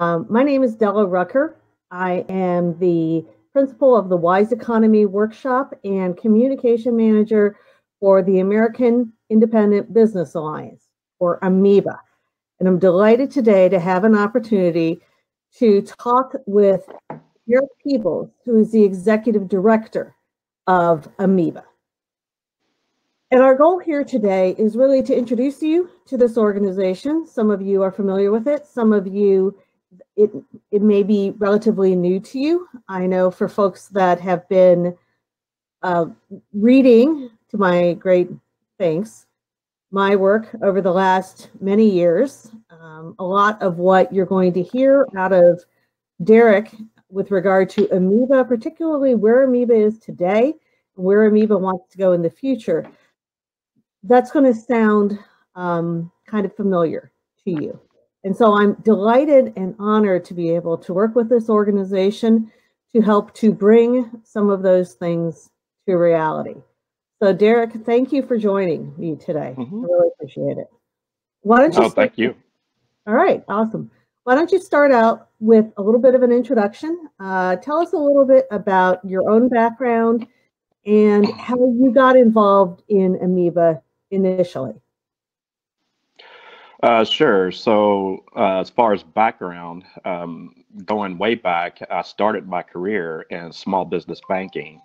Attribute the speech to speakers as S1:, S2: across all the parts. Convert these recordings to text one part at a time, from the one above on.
S1: Um, my name is Della Rucker. I am the principal of the Wise Economy Workshop and communication manager for the American Independent Business Alliance, or AMIBA. And I'm delighted today to have an opportunity to talk with Derek Peebles, who is the executive director of AMIBA. And our goal here today is really to introduce you to this organization. Some of you are familiar with it, some of you it it may be relatively new to you. I know for folks that have been uh, reading, to my great thanks, my work over the last many years. Um, a lot of what you're going to hear out of Derek with regard to AMIBA, particularly where AMIBA is today, where AMIBA wants to go in the future, that's going to sound um, kind of familiar to you. And so I'm delighted and honored to be able to work with this organization to help to bring some of those things to reality. So Derek, thank you for joining me today. Mm-hmm. I really appreciate it.
S2: Why don't you? Oh, thank you.
S1: All right, awesome. Why don't you start out with a little bit of an introduction? Uh, tell us a little bit about your own background and how you got involved in AMIBA initially.
S2: Uh, sure. So, uh, as far as background, um, going way back, I started my career in small business banking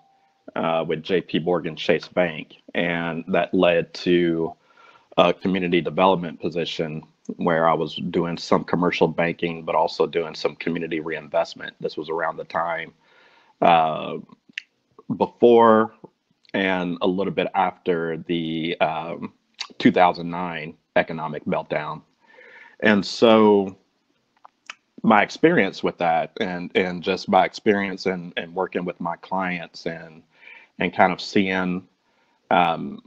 S2: uh, with JP Morgan Chase Bank, and that led to a community development position where I was doing some commercial banking, but also doing some community reinvestment. This was around the time uh, before and a little bit after the um, 2009 economic meltdown. And so my experience with that and and just my experience and and working with my clients and and kind of seeing um,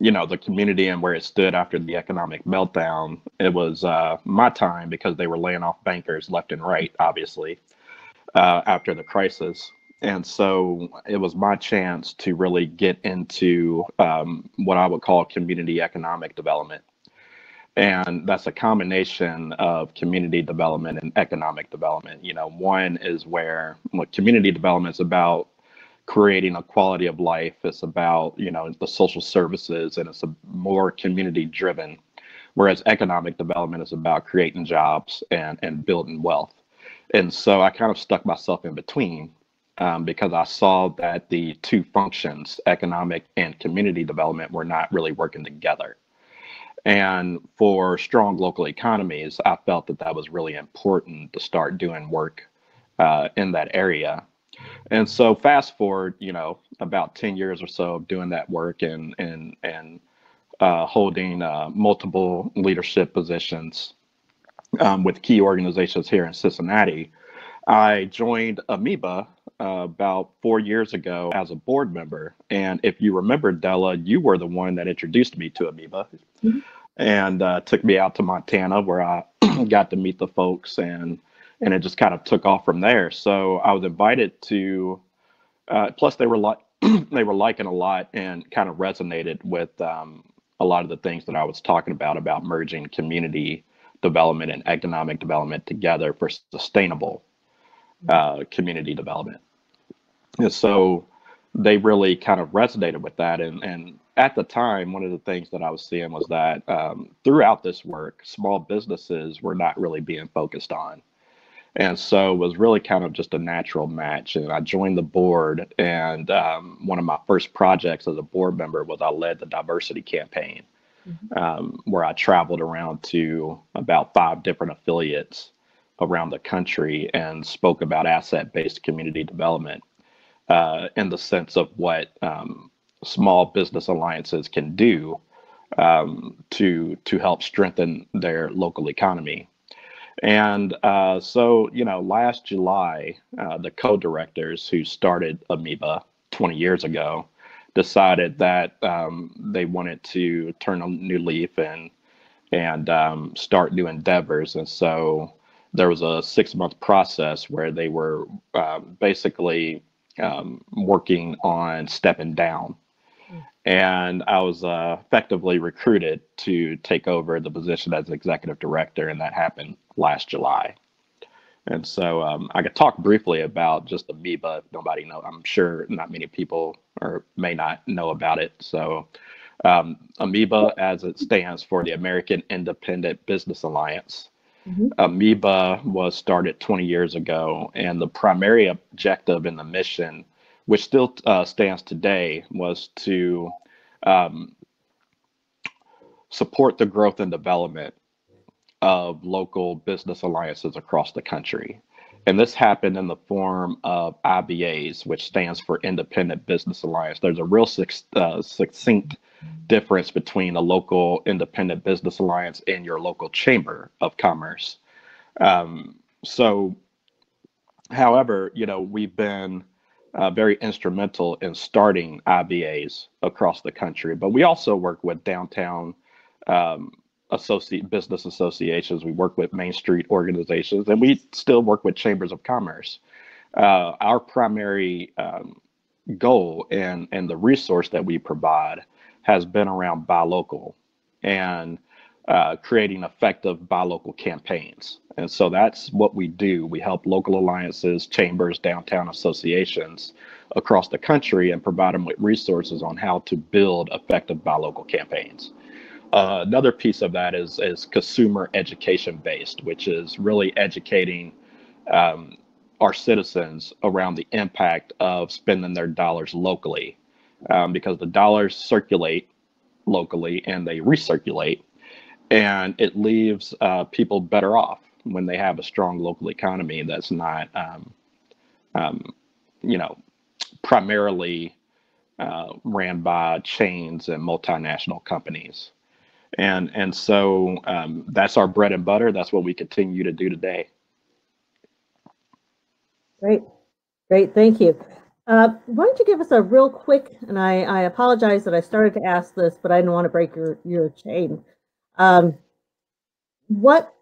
S2: you know the community and where it stood after the economic meltdown it was uh, my time because they were laying off bankers left and right obviously uh, after the crisis and so it was my chance to really get into um, what I would call community economic development. And that's a combination of community development and economic development. You know, one is where what community development is about creating a quality of life. It's about, you know, the social services and it's a more community driven. Whereas economic development is about creating jobs and, and building wealth. And so I kind of stuck myself in between um, because I saw that the two functions, economic and community development, were not really working together. And for strong local economies, I felt that that was really important to start doing work uh, in that area. And so, fast forward, you know, about 10 years or so of doing that work and, and, and uh, holding uh, multiple leadership positions um, with key organizations here in Cincinnati, I joined AMIBA uh, about four years ago as a board member. And if you remember, Della, you were the one that introduced me to AMIBA mm-hmm. and uh, took me out to Montana where I got to meet the folks and and it just kind of took off from there. So I was invited to. Uh, plus, they were like they were liking a lot and kind of resonated with um, a lot of the things that I was talking about about merging community development and economic development together for sustainable uh, community development. And so they really kind of resonated with that. And, and at the time, one of the things that I was seeing was that um, throughout this work, small businesses were not really being focused on. And so it was really kind of just a natural match. And I joined the board. And um, one of my first projects as a board member was I led the diversity campaign, mm-hmm. um, where I traveled around to about five different affiliates around the country and spoke about asset based community development uh, in the sense of what um, small business alliances can do um, to to help strengthen their local economy. And uh, so, you know, last July, uh, the co-directors who started AMIBA 20 years ago decided that um, they wanted to turn a new leaf and and um, start new endeavors. And so there was a six month process where they were uh, basically um, working on stepping down. and I was uh, effectively recruited to take over the position as executive director, and that happened last July. And so um, I could talk briefly about just AMIBA. Nobody know, I'm sure not many people or may not know about it. So um, AMIBA, as it stands for the American Independent Business Alliance. Mm-hmm. AMIBA was started 20 years ago, and the primary objective in the mission, which still uh, stands today, was to um, support the growth and development of local business alliances across the country. And this happened in the form of IBAs, which stands for Independent Business Alliance. There's a real uh, succinct difference between a local independent business alliance and your local chamber of commerce. Um, so, however, you know, we've been uh, very instrumental in starting IBAs across the country, but we also work with downtown um, associate business associations. We work with Main Street organizations, and we still work with chambers of commerce. Uh, our primary um, goal and and the resource that we provide has been around buy local and uh, creating effective buy local campaigns. And so that's what we do. We help local alliances, chambers, downtown associations across the country and provide them with resources on how to build effective buy local campaigns. Uh, another piece of that is is consumer education based, which is really educating um, our citizens around the impact of spending their dollars locally, um, because the dollars circulate locally and they recirculate, and it leaves uh, people better off when they have a strong local economy that's not, um, um you know, primarily uh, ran by chains and multinational companies and and so um, that's our bread and butter. That's what we continue to do today.
S1: Great, great, thank you. Uh, why don't you give us a real quick? And I, I apologize that I started to ask this, but I didn't want to break your your chain. Um, what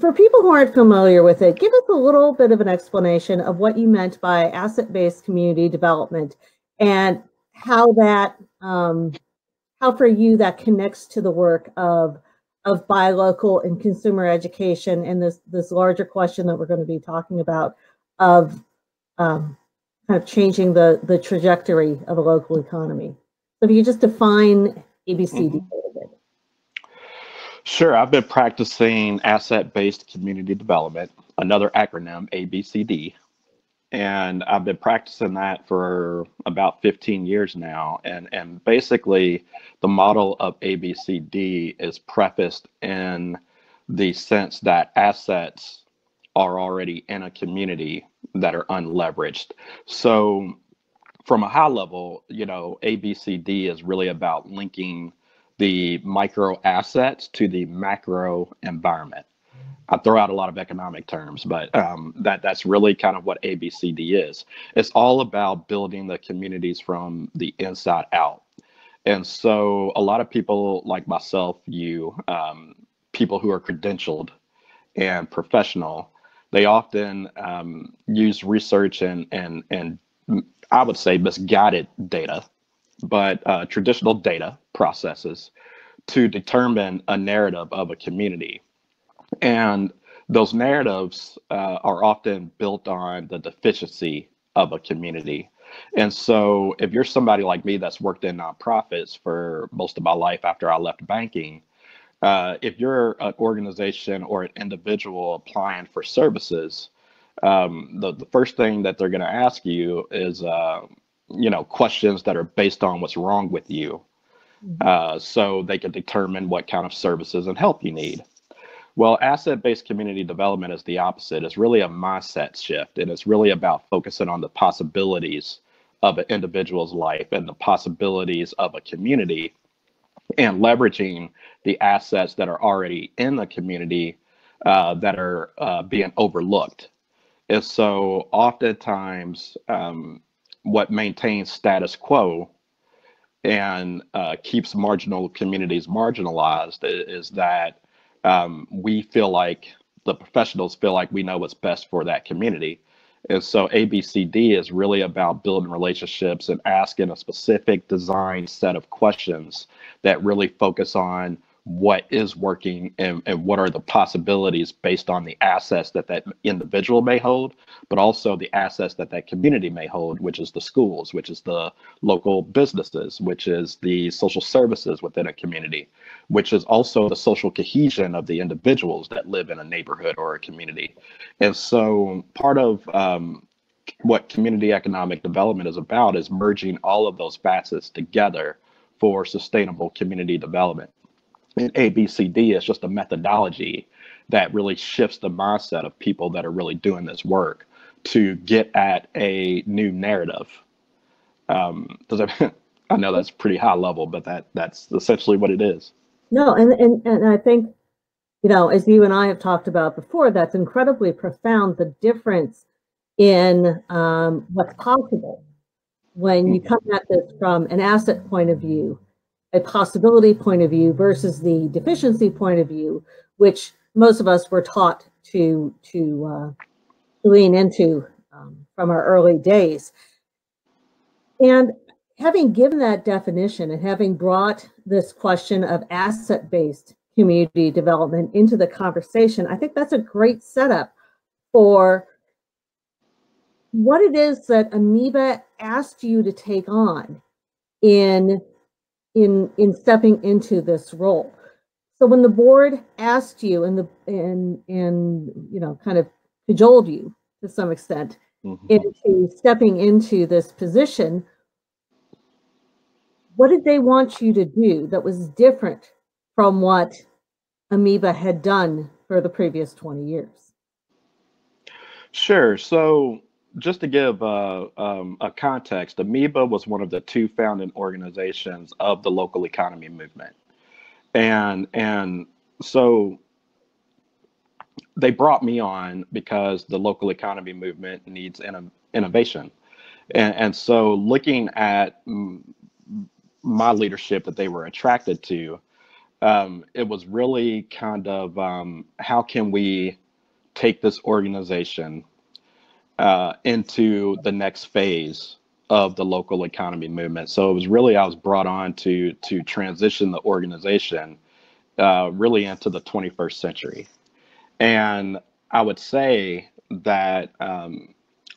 S1: for people who aren't familiar with it, give us a little bit of an explanation of what you meant by asset-based community development and how that um, how for you that connects to the work of of buy local and consumer education and this this larger question that we're going to be talking about of um, kind of changing the the trajectory of a local economy. So if you just define ABCD mm-hmm. a little bit.
S2: Sure, I've been practicing asset-based community development, another acronym ABCD, and I've been practicing that for about 15 years now. And and basically, the model of ABCD is prefaced in the sense that assets are already in a community that are unleveraged. So, from a high level, you know, ABCD is really about linking the micro assets to the macro environment. I throw out a lot of economic terms, but um, that that's really kind of what ABCD is. It's all about building the communities from the inside out. And so a lot of people like myself, you, um, people who are credentialed and professional, they often um, use research and and and I would say misguided data, but uh, traditional data processes to determine a narrative of a community and those narratives uh, are often built on the deficiency of a community. And so, if you're somebody like me that's worked in nonprofits for most of my life after I left banking, uh, if you're an organization or an individual applying for services, um, the, the first thing that they're going to ask you is, uh, you know, questions that are based on what's wrong with you. Mm-hmm. Uh, so they can determine what kind of services and help you need. Well, asset based community development is the opposite. It's really a mindset shift, and it's really about focusing on the possibilities of an individual's life and the possibilities of a community and leveraging the assets that are already in the community uh, that are uh, being overlooked. And so, oftentimes, um, what maintains status quo and uh, keeps marginal communities marginalized is that um, we feel like the professionals feel like we know what's best for that community. And so ABCD is really about building relationships and asking a specific design set of questions that really focus on what is working and, and what are the possibilities based on the assets that that individual may hold but also the assets that that community may hold which is the schools which is the local businesses which is the social services within a community which is also the social cohesion of the individuals that live in a neighborhood or a community. And so part of um, what community economic development is about is merging all of those facets together for sustainable community development and ABCD is just a methodology that really shifts the mindset of people that are really doing this work to get at a new narrative. Um, does that, I know that's pretty high level, but that that's essentially what it is.
S1: No, and, and and I think, you know, as you and I have talked about before, that's incredibly profound. The difference in um, what's possible when you mm-hmm. come at this from an asset point of view a possibility point of view versus the deficiency point of view, which most of us were taught to to, uh, lean into um, from our early days. And having given that definition and having brought this question of asset-based community development into the conversation, I think that's a great setup for what it is that AMIBA asked you to take on in in in stepping into this role. So when the board asked you and the and and you know kind of cajoled you to some extent mm-hmm. into stepping into this position, what did they want you to do that was different from what AMIBA had done for the previous 20 years?
S2: Sure. So just to give uh, um, a context, AMIBA was one of the two founding organizations of the local economy movement, and and so they brought me on because the local economy movement needs in- innovation, and, and so looking at my leadership that they were attracted to, um, it was really kind of um, how can we take this organization uh, into the next phase of the local economy movement. So it was really I was brought on to to transition the organization uh, really into the 21st century, and I would say that um,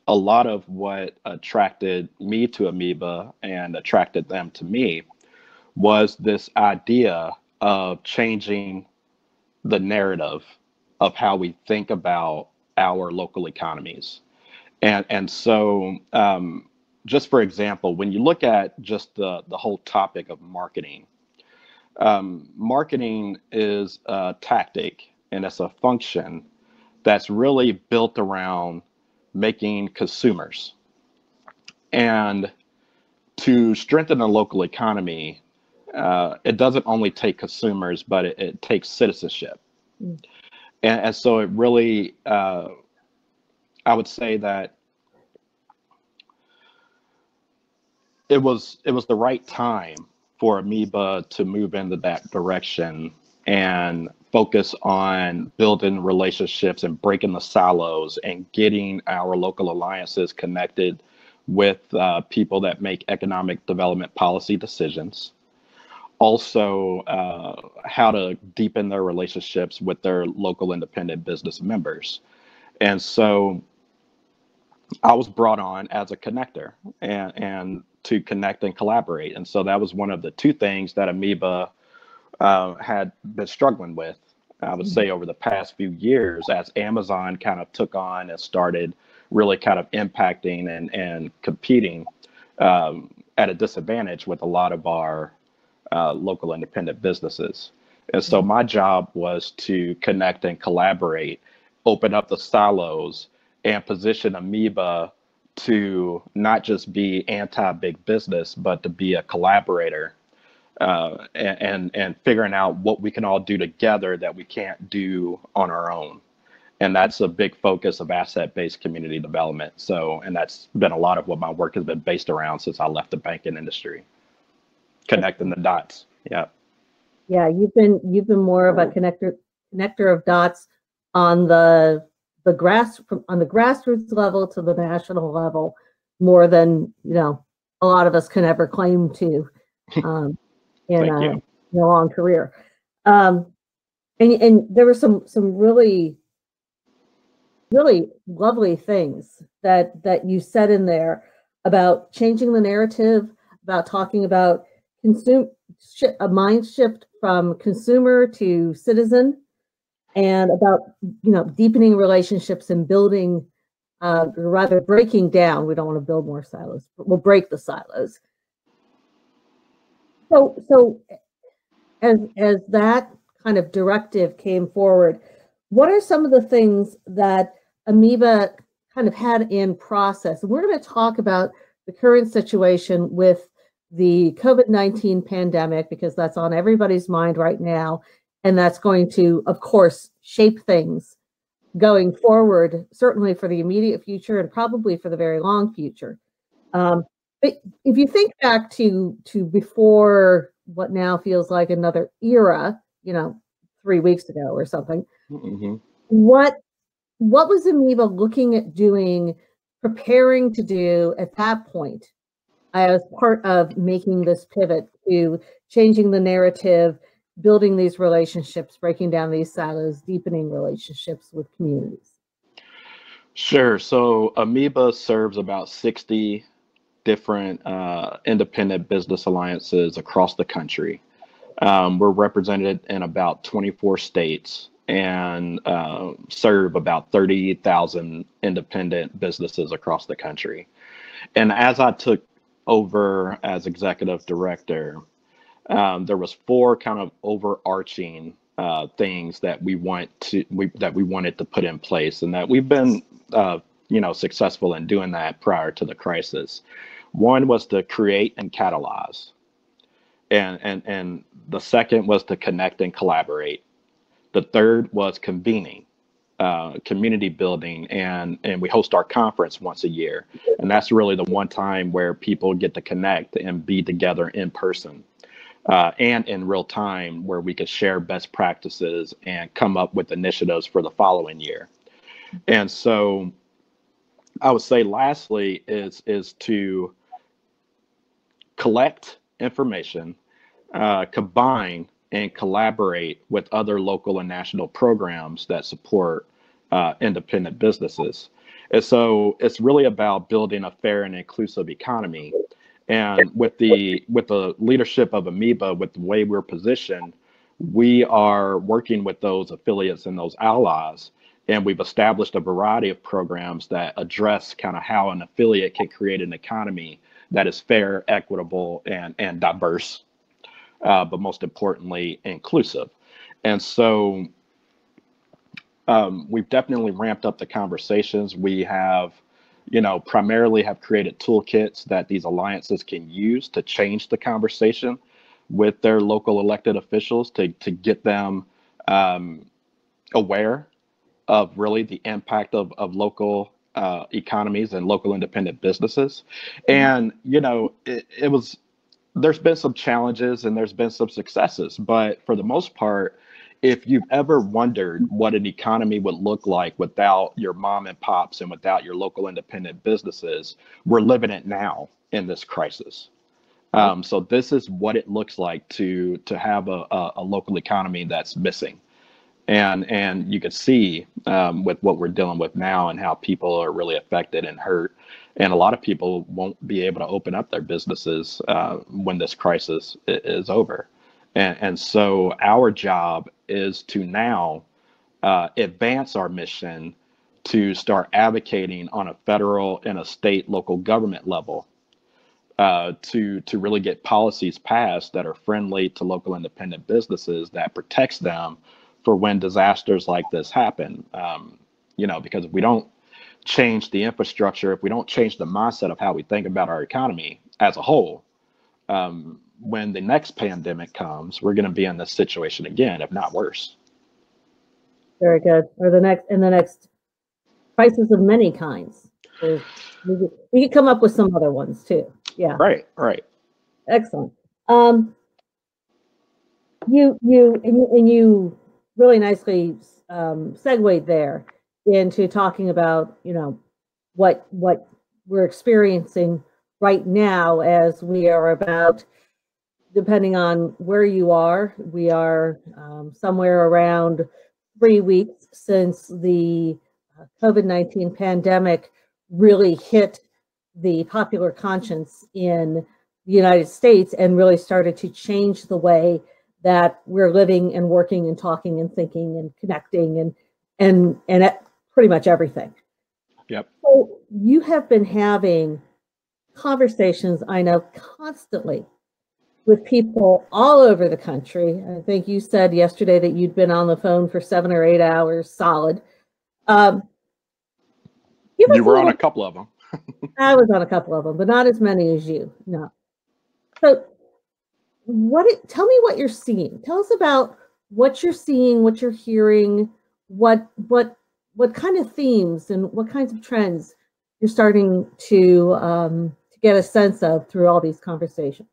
S2: a lot of what attracted me to AMIBA and attracted them to me was this idea of changing the narrative of how we think about our local economies and and so um, just for example, when you look at just the the whole topic of marketing, um, marketing is a tactic and it's a function that's really built around making consumers. And to strengthen the local economy, uh, it doesn't only take consumers, but it, it takes citizenship. Mm. And, and, so it really uh, I would say that it was it was the right time for AMIBA to move into that direction and focus on building relationships and breaking the silos and getting our local alliances connected with uh, people that make economic development policy decisions. Also, uh, how to deepen their relationships with their local independent business members. And so I was brought on as a connector and, and to connect and collaborate. And so that was one of the two things that AMIBA uh, had been struggling with, I would say, over the past few years as Amazon kind of took on and started really kind of impacting and, and competing um, at a disadvantage with a lot of our uh, local independent businesses. And so my job was to connect and collaborate, open up the silos, and position AMIBA to not just be anti big business, but to be a collaborator uh, and, and, and figuring out what we can all do together that we can't do on our own. And that's a big focus of asset based community development. So, and that's been a lot of what my work has been based around since I left the banking industry, connecting the dots. Yeah.
S1: Yeah, you've been you've been more of a connector connector of dots on the the grass from on the grassroots level to the national level more than you know a lot of us can ever claim to um, in, a, in a long career. Um, and and there were some some really really lovely things that that you said in there about changing the narrative, about talking about consume a mind shift from consumer to citizen, and about you know deepening relationships and building, uh, rather breaking down. We don't want to build more silos, but we'll break the silos. So so as as that kind of directive came forward, what are some of the things that AMIBA kind of had in process? And we're going to talk about the current situation with the COVID 19 pandemic because that's on everybody's mind right now. And that's going to, of course, shape things going forward, certainly for the immediate future and probably for the very long future. Um, but if you think back to to before what now feels like another era, you know, three weeks ago or something, mm-hmm. what what was AMIBA looking at doing, preparing to do at that point as part of making this pivot to changing the narrative, building these relationships, breaking down these silos, deepening relationships with communities?
S2: Sure. So AMIBA serves about 60 different uh, independent business alliances across the country. Um, we're represented in about 24 states and uh, serve about 30,000 independent businesses across the country. And as I took over as executive director, um, there was four kind of overarching uh, things that we want to we, that we wanted to put in place, and that we've been uh, you know successful in doing that prior to the crisis. One was to create and catalyze, and and and the second was to connect and collaborate the third was convening, uh, community building, and and we host our conference once a year, and that's really the one time where people get to connect and be together in person. Uh, and in real time where we could share best practices and come up with initiatives for the following year. And so I would say lastly is is to collect information, uh, combine and collaborate with other local and national programs that support uh, independent businesses. And so it's really about building a fair and inclusive economy. And with the with the leadership of AMIBA, with the way we're positioned, we are working with those affiliates and those allies. And we've established a variety of programs that address kind of how an affiliate can create an economy that is fair, equitable, and, and diverse uh, but most importantly, inclusive. And so um, we've definitely ramped up the conversations. We have, you know, primarily have created toolkits that these alliances can use to change the conversation with their local elected officials to, to get them um, aware of really the impact of, of local uh, economies and local independent businesses. Mm-hmm. And, you know, it, it was there's been some challenges and there's been some successes, but for the most part, if you've ever wondered what an economy would look like without your mom and pops and without your local independent businesses, we're living it now in this crisis. Um, so this is what it looks like to to have a, a, a local economy that's missing, and and you can see um, with what we're dealing with now and how people are really affected and hurt and a lot of people won't be able to open up their businesses uh, when this crisis is over. And, and, so our job is to now uh, advance our mission to start advocating on a federal and a state local government level uh, to to really get policies passed that are friendly to local independent businesses that protects them for when disasters like this happen. Um, you know, because if we don't change the infrastructure, if we don't change the mindset of how we think about our economy as a whole, um, when the next pandemic comes, we're going to be in this situation again, if not worse.
S1: Very good. Or the next, in the next crisis of many kinds. we, could, we could come up with some other ones too. Yeah.
S2: Right. Right.
S1: Excellent. Um, you you and you, and you really nicely um, segued there into talking about, you know, what what we're experiencing right now as we are about depending on where you are, we are um, somewhere around three weeks since the uh, COVID 19 pandemic really hit the popular conscience in the United States and really started to change the way that we're living and working and talking and thinking and connecting and and and pretty much everything.
S2: Yep.
S1: So you have been having conversations, I know, constantly with people all over the country. I think you said yesterday that you'd been on the phone for seven or eight hours solid. Um,
S2: you were on a couple of them.
S1: I was on a couple of them, but not as many as you. No. So, what? It, tell me what you're seeing. Tell us about what you're seeing, what you're hearing, what what what kind of themes and what kinds of trends you're starting to um, to get a sense of through all these conversations.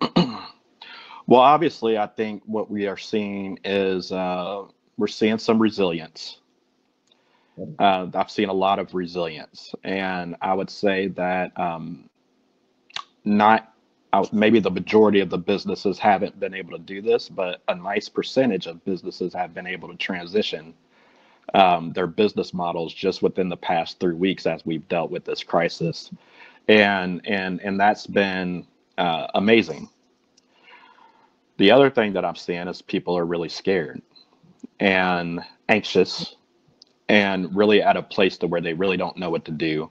S2: well, obviously, I think what we are seeing is uh, we're seeing some resilience. Uh, I've seen a lot of resilience, and I would say that um, not uh, maybe the majority of the businesses haven't been able to do this, but a nice percentage of businesses have been able to transition um, their business models just within the past three weeks as we've dealt with this crisis, and and and that's been uh, amazing. The other thing that I'm seeing is people are really scared and anxious and really at a place to where they really don't know what to do.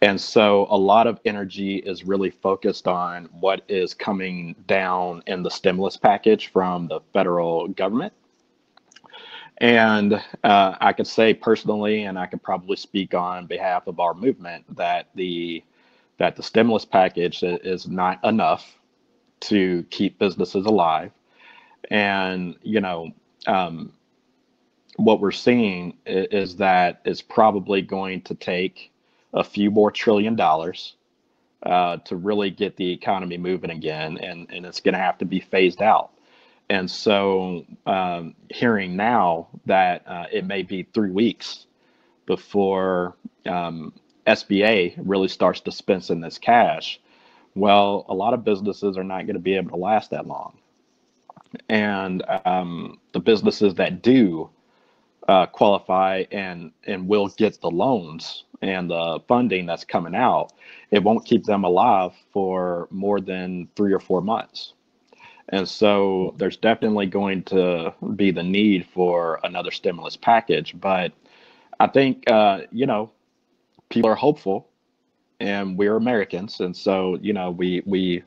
S2: And so a lot of energy is really focused on what is coming down in the stimulus package from the federal government. And uh, I could say personally, and I could probably speak on behalf of our movement, that the that the stimulus package is not enough to keep businesses alive. And, you know, um, what we're seeing is, is that it's probably going to take a few more trillion dollars uh, to really get the economy moving again, and, and it's going to have to be phased out. And so, um, hearing now that uh, it may be three weeks before um, SBA really starts dispensing this cash, well, a lot of businesses are not going to be able to last that long. And um, the businesses that do uh, qualify and and will get the loans and the funding that's coming out, it won't keep them alive for more than three or four months. And so there's definitely going to be the need for another stimulus package. But I think, uh, you know, people are hopeful and we're Americans, and so you know we we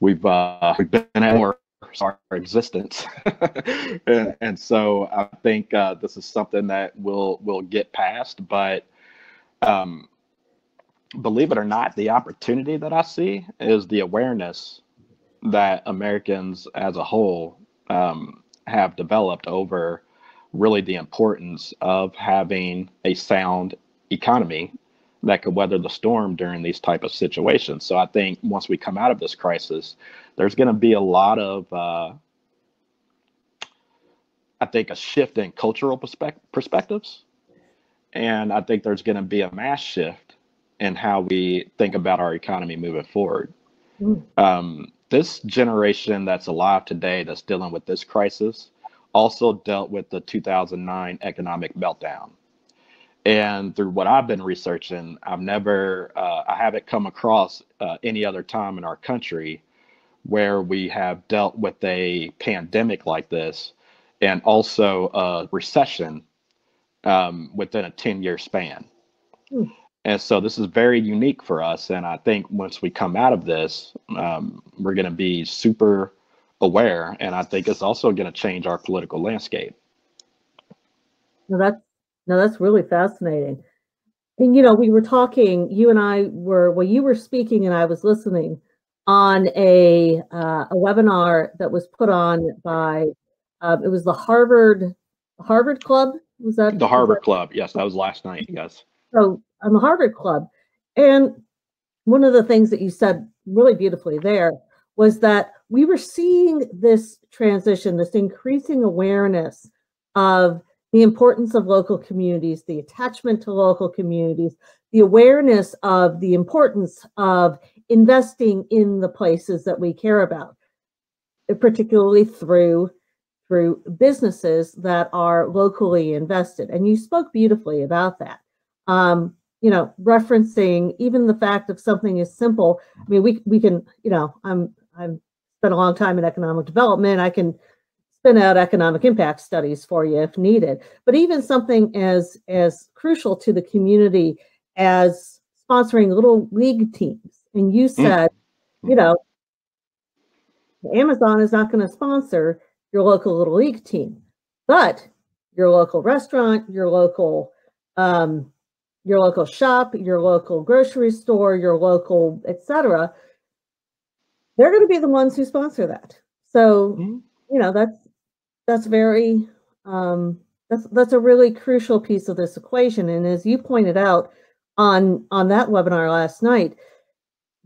S2: we've uh, we've been at war our existence, and, and, so I think uh, this is something that will will get past. But um, believe it or not, the opportunity that I see is the awareness that Americans as a whole um, have developed over really the importance of having a sound economy that could weather the storm during these type of situations. So I think once we come out of this crisis, there's going to be a lot of, uh, I think, a shift in cultural perspect- perspectives, and I think there's going to be a mass shift in how we think about our economy moving forward. Mm. Um, this generation that's alive today, that's dealing with this crisis, also dealt with the 2009 economic meltdown and through what I've been researching, I've never, uh, I haven't come across uh, any other time in our country where we have dealt with a pandemic like this and also a recession um, within a 10 year span. Mm. And so this is very unique for us. And I think once we come out of this, um, we're going to be super aware. And I think it's also going to change our political landscape.
S1: Well, that's no, that's really fascinating. And you know, we were talking. You and I were well. You were speaking, and I was listening on a uh, a webinar that was put on by. Uh, it was the Harvard Harvard Club. Was that
S2: the Harvard that? Club? Yes, that was last night. Yes.
S1: So on the Harvard Club, and one of the things that you said really beautifully there was that we were seeing this transition, this increasing awareness of the importance of local communities, the attachment to local communities, the awareness of the importance of investing in the places that we care about, particularly through through businesses that are locally invested. And you spoke beautifully about that. Um, you know, referencing even the fact of something as simple. I mean, we we can, you know, I'm I'm spent a long time in economic development. I can spin out economic impact studies for you if needed. But even something as as crucial to the community as sponsoring little league teams. And you mm. said, mm. you know, Amazon is not going to sponsor your local little league team, but your local restaurant, your local um, your local shop, your local grocery store, your local etc. They're going to be the ones who sponsor that. So, mm-hmm. you know, that's that's very um, that's that's a really crucial piece of this equation. And as you pointed out on on that webinar last night,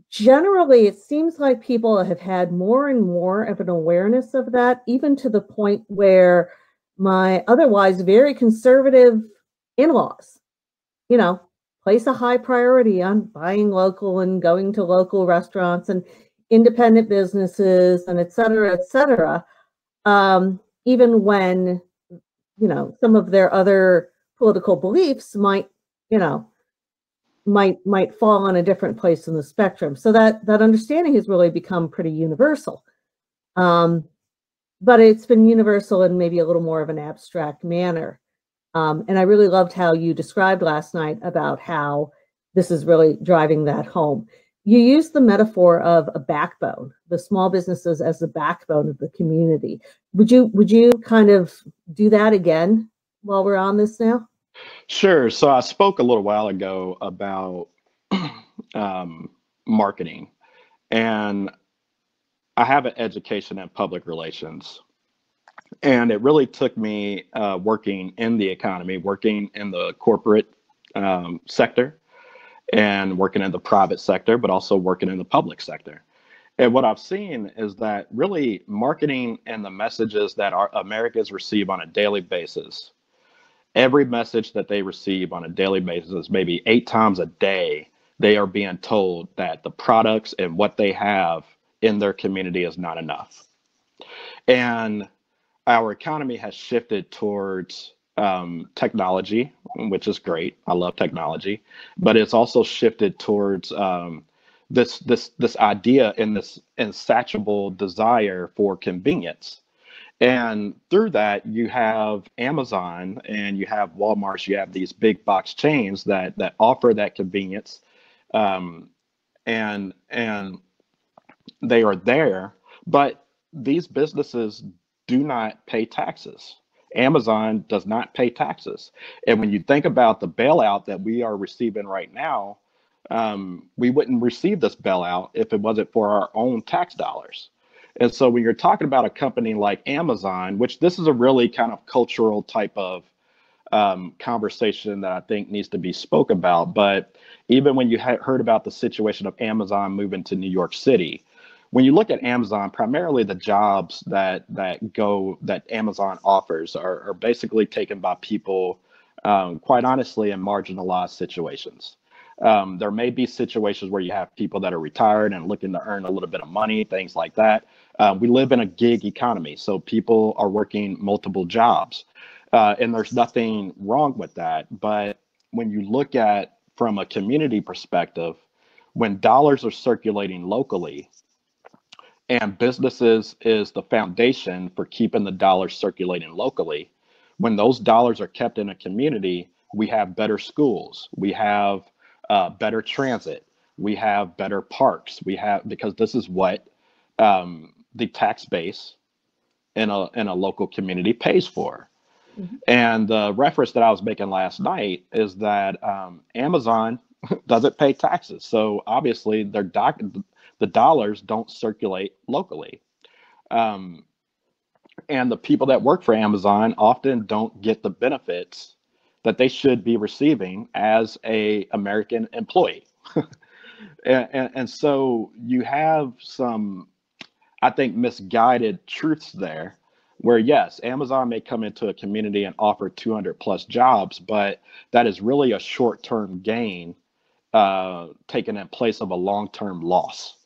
S1: generally it seems like people have had more and more of an awareness of that, even to the point where my otherwise very conservative in-laws, you know, place a high priority on buying local and going to local restaurants and independent businesses and et cetera, et cetera. Um, even when, you know, some of their other political beliefs might, you know, might might fall on a different place in the spectrum. So that that understanding has really become pretty universal. Um, but it's been universal in maybe a little more of an abstract manner. Um, and I really loved how you described last night about how this is really driving that home. You use the metaphor of a backbone, the small businesses as the backbone of the community. Would you would you kind of do that again while we're on this now?
S2: Sure. So I spoke a little while ago about um, marketing, and I have an education in public relations. And it really took me uh, working in the economy, working in the corporate um, sector, and working in the private sector, but also working in the public sector. And what I've seen is that really marketing and the messages that our Americans receive on a daily basis every message that they receive on a daily basis, maybe eight times a day, they are being told that the products and what they have in their community is not enough. And our economy has shifted towards um, technology, which is great. I love technology, but it's also shifted towards um, this this this idea and this insatiable desire for convenience and through that, you have Amazon and you have Walmart. You have these big box chains that that offer that convenience, um, and and they are there. But these businesses do not pay taxes. Amazon does not pay taxes. And when you think about the bailout that we are receiving right now, um, we wouldn't receive this bailout if it wasn't for our own tax dollars. And so when you're talking about a company like Amazon, which this is a really kind of cultural type of um, conversation that I think needs to be spoke about. But even when you heard about the situation of Amazon moving to New York City, when you look at Amazon, primarily the jobs that that go that Amazon offers are, are basically taken by people, um, quite honestly, in marginalized situations. Um, there may be situations where you have people that are retired and looking to earn a little bit of money, things like that. Uh, we live in a gig economy, so people are working multiple jobs, uh, and there's nothing wrong with that. But when you look at from a community perspective, when dollars are circulating locally, and businesses is the foundation for keeping the dollars circulating locally, when those dollars are kept in a community, we have better schools, we have uh, better transit, we have better parks, we have because this is what um, the tax base in a in a local community pays for. Mm-hmm. And the reference that I was making last night is that um, Amazon doesn't pay taxes, so obviously their doc the dollars don't circulate locally. Um, and the people that work for Amazon often don't get the benefits that they should be receiving as a American employee. and, and, and, so you have some I think, misguided truths there where yes, Amazon may come into a community and offer 200 plus jobs, but that is really a short term gain uh, taken in place of a long term loss.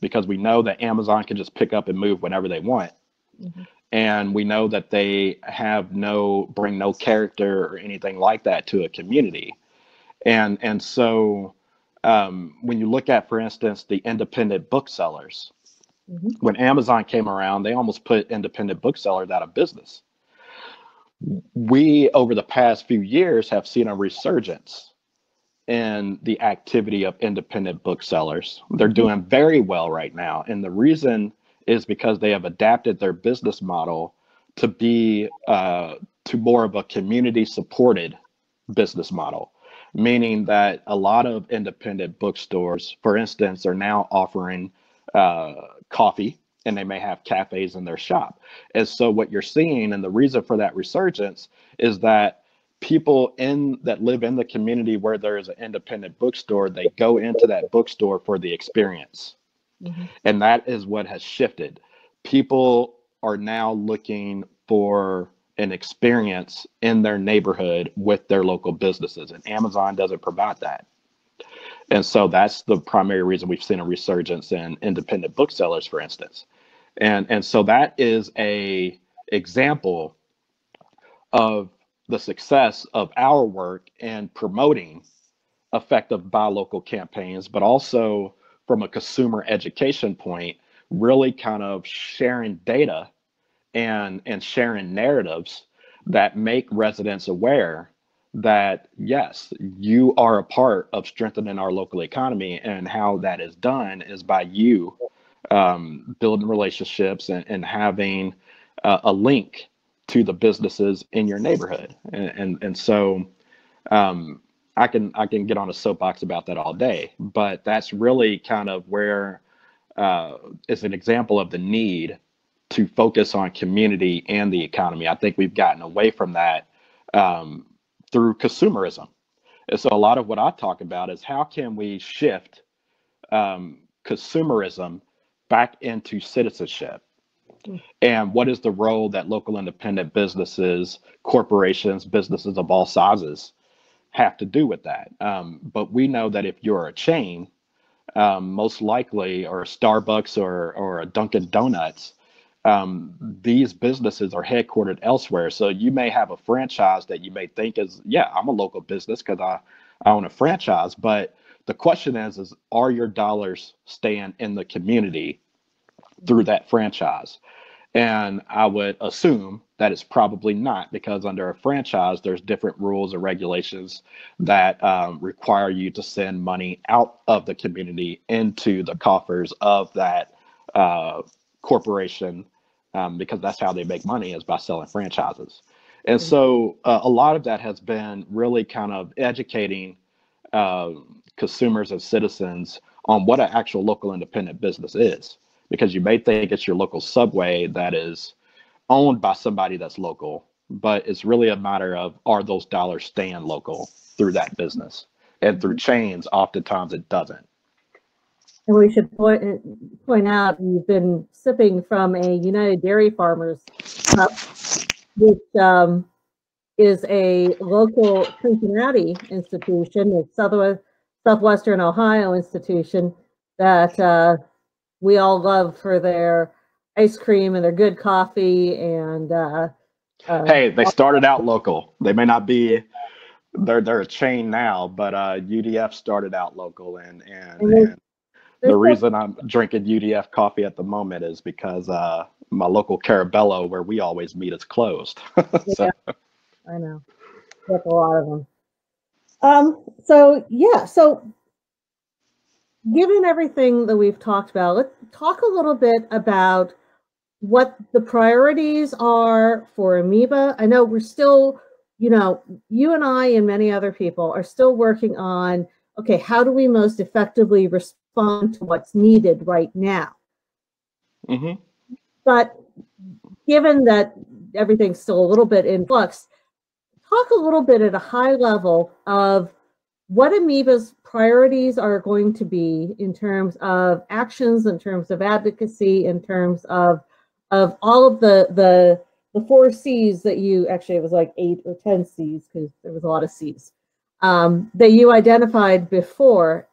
S2: Because we know that Amazon can just pick up and move whenever they want. Mm-hmm. And we know that they have no, bring no character or anything like that to a community. And, and so um, when you look at, for instance, the independent booksellers, mm-hmm. when Amazon came around, they almost put independent booksellers out of business. We, over the past few years, have seen a resurgence in the activity of independent booksellers. They're mm-hmm. doing very well right now. And the reason is because they have adapted their business model to be uh, to more of a community supported business model meaning that a lot of independent bookstores, for instance, are now offering uh, coffee and they may have cafes in their shop. And so what you're seeing and the reason for that resurgence is that people in that live in the community where there is an independent bookstore, they go into that bookstore for the experience. Mm-hmm. And that is what has shifted. People are now looking for an experience in their neighborhood with their local businesses, and Amazon doesn't provide that. And so that's the primary reason we've seen a resurgence in independent booksellers, for instance. And, and so that is a example of the success of our work in promoting effective buy local campaigns, but also from a consumer education point, really kind of sharing data and and sharing narratives that make residents aware that yes you are a part of strengthening our local economy and how that is done is by you um, building relationships and, and having uh, a link to the businesses in your neighborhood and and, and so um, I can I can get on a soapbox about that all day but that's really kind of where uh, is an example of the need to focus on community and the economy. I think we've gotten away from that um, through consumerism. And so a lot of what I talk about is how can we shift um, consumerism back into citizenship? And what is the role that local independent businesses, corporations, businesses of all sizes have to do with that? Um, but we know that if you're a chain, um, most likely, or Starbucks or, or a Dunkin' Donuts, um, these businesses are headquartered elsewhere. So you may have a franchise that you may think is, yeah, I'm a local business because I, I own a franchise. But the question is, is are your dollars staying in the community through that franchise? And I would assume that it's probably not because under a franchise, there's different rules and regulations that um, require you to send money out of the community into the coffers of that uh, corporation um, because that's how they make money is by selling franchises. And mm-hmm. so uh, a lot of that has been really kind of educating uh, consumers and citizens on what an actual local independent business is. Because you may think it's your local subway that is owned by somebody that's local, but it's really a matter of are those dollars staying local through that business? And through mm-hmm. chains, oftentimes it doesn't.
S1: And we should point, point out you've been sipping from a United Dairy Farmers cup, which um, is a local Cincinnati institution, a Southwestern Ohio institution that uh, we all love for their ice cream and their good coffee and uh,
S2: uh, hey they started out local they may not be they're they're a chain now but uh, UDF started out local and and, and the reason I'm drinking UDF coffee at the moment is because uh, my local Carabello, where we always meet, is closed.
S1: so. Yeah, I know. That's a lot of them. Um. So yeah. So given everything that we've talked about, let's talk a little bit about what the priorities are for AMIBA. I know we're still, you know, you and I and many other people are still working on okay, how do we most effectively respond to what's needed right now. Mm-hmm. But given that everything's still a little bit in flux, talk a little bit at a high level of what AMIBA's priorities are going to be in terms of actions, in terms of advocacy, in terms of of all of the the the four C's that you actually it was like eight or ten C's because there was a lot of C's um, that you identified before.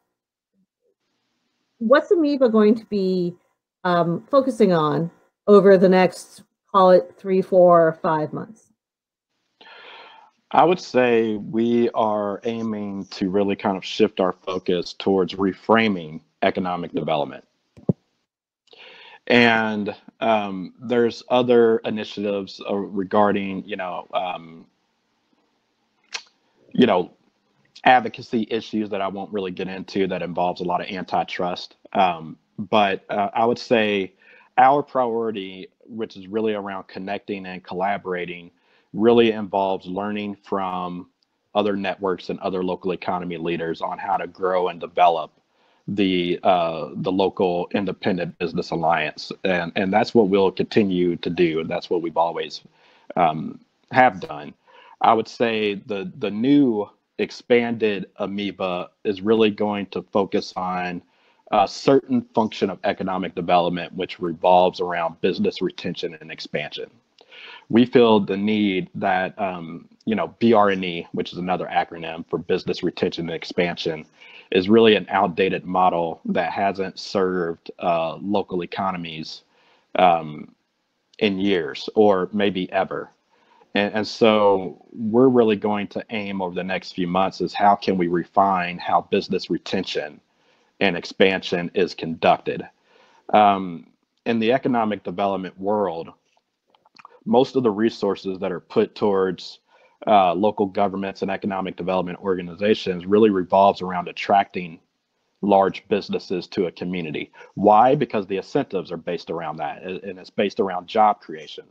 S1: What's Amoeba going to be um, focusing on over the next call it three, four, or five months?
S2: I would say we are aiming to really kind of shift our focus towards reframing economic development. And um, there's other initiatives uh, regarding, you know, um, you know, advocacy issues that I won't really get into that involves a lot of antitrust. Um, but uh, I would say our priority, which is really around connecting and collaborating, really involves learning from other networks and other local economy leaders on how to grow and develop the uh, the local independent business alliance, and and that's what we'll continue to do, and that's what we've always um, have done. I would say the the new expanded AMIBA is really going to focus on a certain function of economic development, which revolves around business retention and expansion. We feel the need that um, you know BR&E, which is another acronym for business retention and expansion, is really an outdated model that hasn't served uh, local economies um, in years or maybe ever. And, and, so we're really going to aim over the next few months is how can we refine how business retention and expansion is conducted. Um, in the economic development world, most of the resources that are put towards uh, local governments and economic development organizations really revolves around attracting large businesses to a community. Why? Because the incentives are based around that, and it's based around job creation.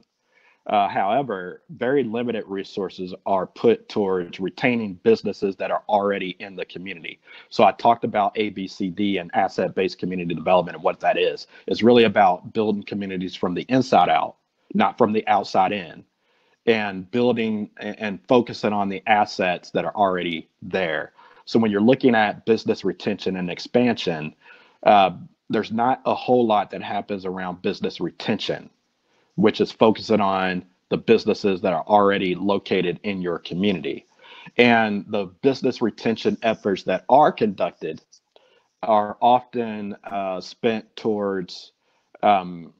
S2: Uh, however, very limited resources are put towards retaining businesses that are already in the community. So I talked about ABCD and asset-based community development and what that is. It's really about building communities from the inside out, not from the outside in and building and focusing on the assets that are already there. So when you're looking at business retention and expansion, uh, there's not a whole lot that happens around business retention, which is focusing on the businesses that are already located in your community. And the business retention efforts that are conducted are often uh, spent towards, um,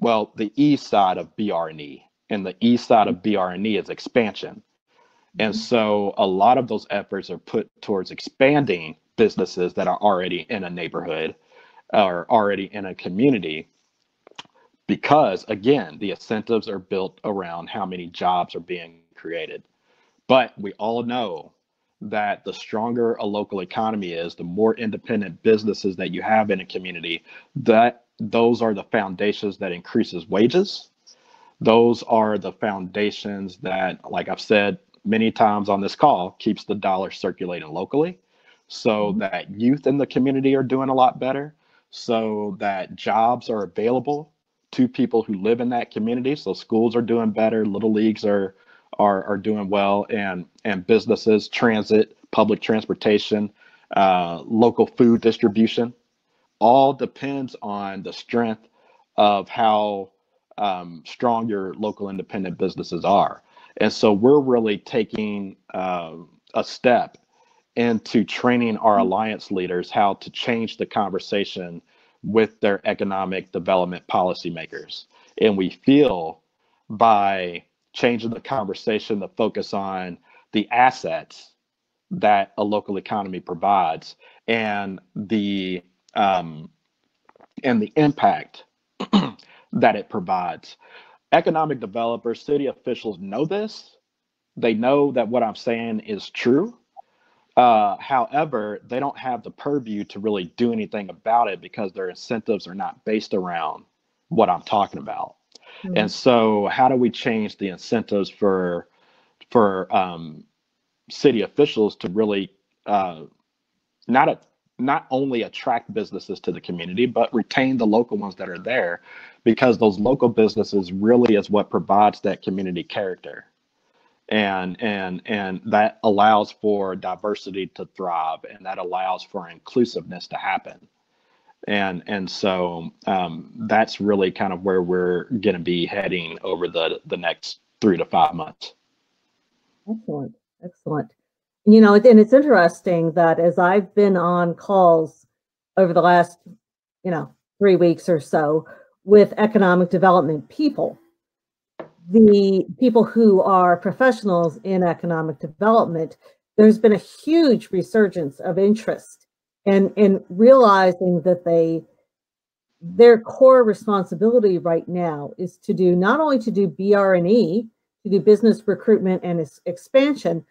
S2: well, the E side of BR&E, and the east side of BR&E is expansion. And mm-hmm. so a lot of those efforts are put towards expanding businesses that are already in a neighborhood or already in a community because again the incentives are built around how many jobs are being created but we all know that the stronger a local economy is the more independent businesses that you have in a community that those are the foundations that increases wages those are the foundations that, like I've said many times on this call, keeps the dollar circulating locally so mm-hmm. that youth in the community are doing a lot better, so that jobs are available to people who live in that community. So schools are doing better, little leagues are are, are doing well, and and businesses, transit, public transportation, uh, local food distribution, all depends on the strength of how um, strong your local independent businesses are. And so we're really taking uh, a step into training our mm-hmm. alliance leaders how to change the conversation with their economic development policymakers. And we feel by changing the conversation, the focus on the assets that a local economy provides and the um, and the impact that it provides. Economic developers, city officials know this. They know that what I'm saying is true. Uh, however, they don't have the purview to really do anything about it because their incentives are not based around what I'm talking about. Mm-hmm. And so, how do we change the incentives for for um, city officials to really uh, not a, not only attract businesses to the community, but retain the local ones that are there because those local businesses really is what provides that community character. And, and, and that allows for diversity to thrive and that allows for inclusiveness to happen. and and so um, that's really kind of where we're going to be heading over the the next three to five months.
S1: Excellent, excellent. You know, and it's interesting that as I've been on calls over the last, you know, three weeks or so with economic development people, the people who are professionals in economic development, there's been a huge resurgence of interest and in realizing that they their core responsibility right now is to do not only to do BR&E, to do business recruitment and expansion.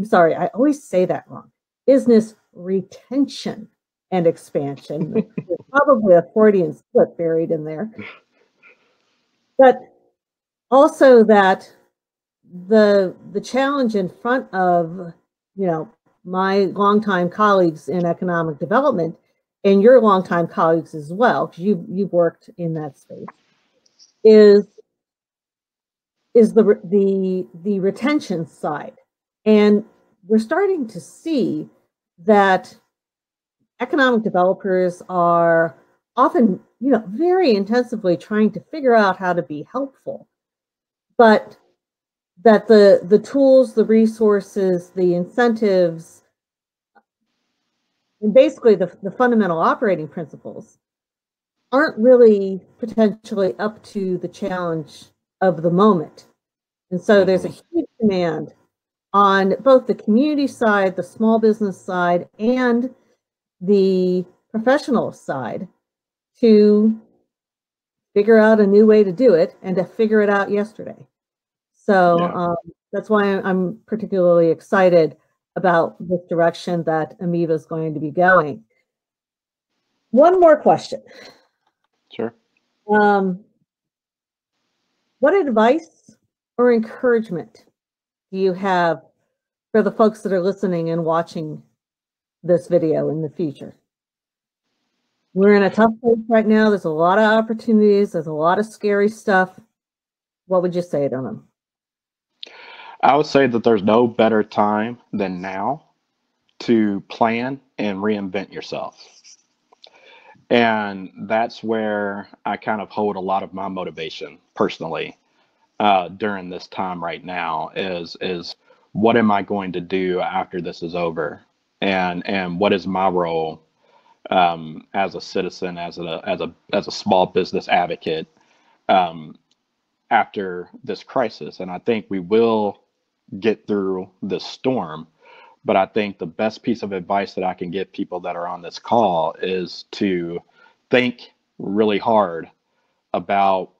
S1: I'm sorry, I always say that wrong. Business retention and expansion. There's probably a Freudian slip buried in there. But also that the the challenge in front of you know my longtime colleagues in economic development and your longtime colleagues as well because you you've worked in that space is is the the the retention side and we're starting to see that economic developers are often you know very intensively trying to figure out how to be helpful but that the the tools, the resources, the incentives, and basically the, the fundamental operating principles aren't really potentially up to the challenge of the moment. And so there's a mm-hmm. huge demand on both the community side, the small business side, and the professional side to figure out a new way to do it and to figure it out yesterday. So yeah. um, that's why I'm particularly excited about this direction that AMIBA is going to be going. One more question.
S2: Sure.
S1: Um, what advice or encouragement do you have for the folks that are listening and watching this video in the future? We're in a tough place right now. There's a lot of opportunities. There's a lot of scary stuff. What would you say to them?
S2: I would say that there's no better time than now to plan and reinvent yourself. And that's where I kind of hold a lot of my motivation personally uh, during this time right now is is what am I going to do after this is over, and and what is my role um, as a citizen, as a as a as a small business advocate um, after this crisis. And I think we will get through this storm. But I think the best piece of advice that I can give people that are on this call is to think really hard about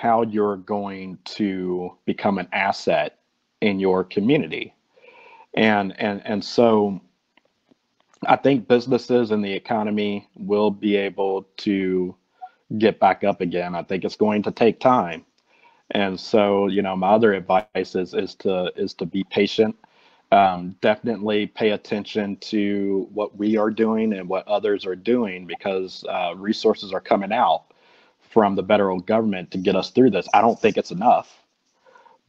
S2: how you're going to become an asset in your community. And and and so I think businesses and the economy will be able to get back up again. I think it's going to take time. And so, you know, my other advice is is to is to be patient. Um, definitely pay attention to what we are doing and what others are doing because uh, resources are coming out from the federal government to get us through this. I don't think it's enough,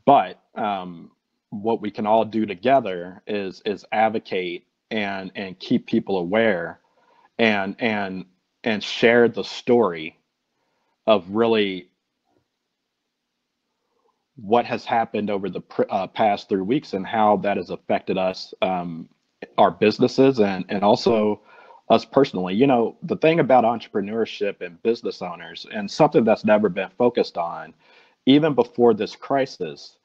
S2: but um, what we can all do together is is advocate and and keep people aware and and and share the story of really what has happened over the uh, past three weeks and how that has affected us, um, our businesses, and and also us personally. You know, the thing about entrepreneurship and business owners, and something that's never been focused on, even before this crisis.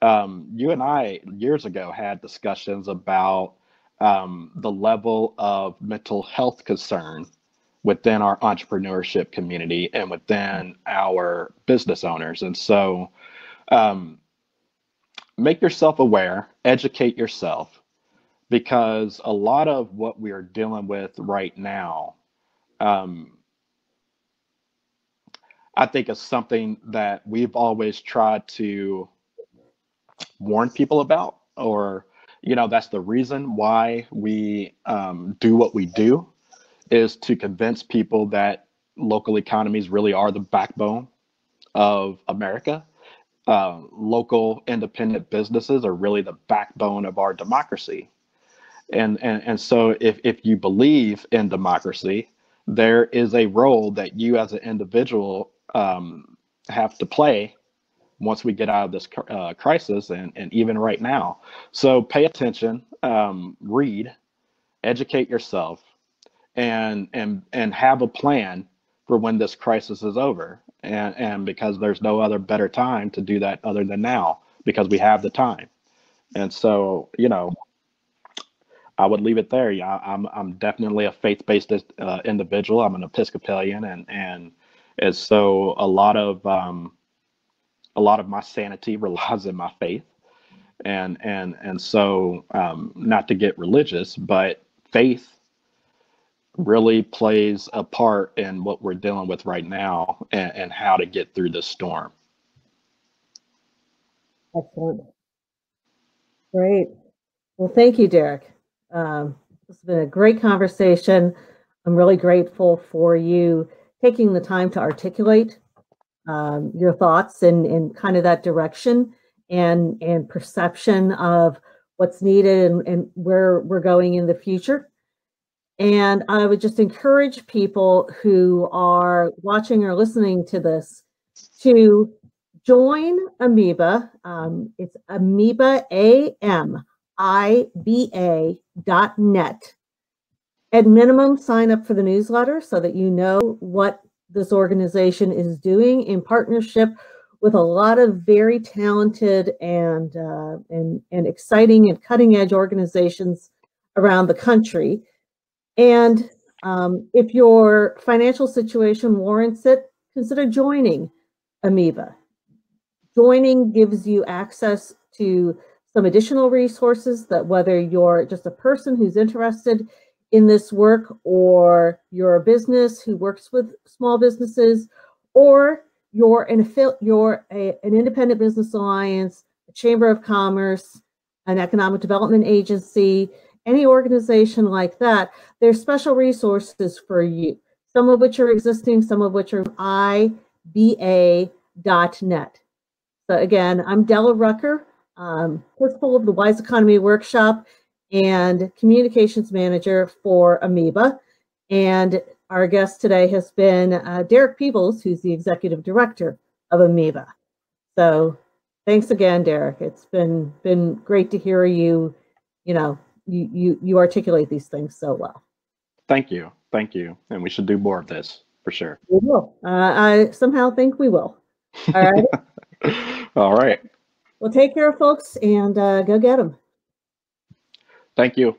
S2: Um, you and I years ago had discussions about um, the level of mental health concern within our entrepreneurship community and within our business owners. And so um, make yourself aware, educate yourself, because a lot of what we are dealing with right now, um, I think is something that we've always tried to warn people about, or you know, that's the reason why we um, do what we do, is to convince people that local economies really are the backbone of America uh, local independent businesses are really the backbone of our democracy. And, and, and so if, if you believe in democracy, there is a role that you as an individual um, have to play once we get out of this uh, crisis and, and even right now. So pay attention, um, read, educate yourself, and and and have a plan for when this crisis is over. And and because there's no other better time to do that other than now because we have the time. And so you know, I would leave it there. Yeah, I'm I'm definitely a faith-based uh, individual. I'm an Episcopalian, and and and so a lot of um, a lot of my sanity relies in my faith, and and and so um, not to get religious, but faith really plays a part in what we're dealing with right now and, and how to get through this storm.
S1: Excellent. Great. Well, thank you, Derek. Um, it's been a great conversation. I'm really grateful for you taking the time to articulate um, your thoughts and, and kind of that direction and, and perception of what's needed and, and where we're going in the future. And I would just encourage people who are watching or listening to this to join AMIBA. Um, it's AMIBA, A M I B A dot net. At minimum, sign up for the newsletter so that you know what this organization is doing in partnership with a lot of very talented and uh, and and exciting and cutting edge organizations around the country. And um, if your financial situation warrants it, consider joining AMIBA. Joining gives you access to some additional resources that whether you're just a person who's interested in this work or you're a business who works with small businesses or you're an you're a, an independent business alliance, a chamber of commerce, an economic development agency, any organization like that, there's special resources for you, some of which are existing, some of which are iba.net. So again, I'm Della Rucker, um, principal of the Wise Economy Workshop and communications manager for AMIBA. And our guest today has been uh, Derek Peebles, who's the executive director of AMIBA. So thanks again, Derek. It's been been great to hear you, you know, you you you articulate these things so well.
S2: Thank you, thank you, and we should do more of this for sure.
S1: We will. Uh, I somehow think we will. All right.
S2: All right.
S1: Well, take care, of folks, and uh, go get them.
S2: Thank you.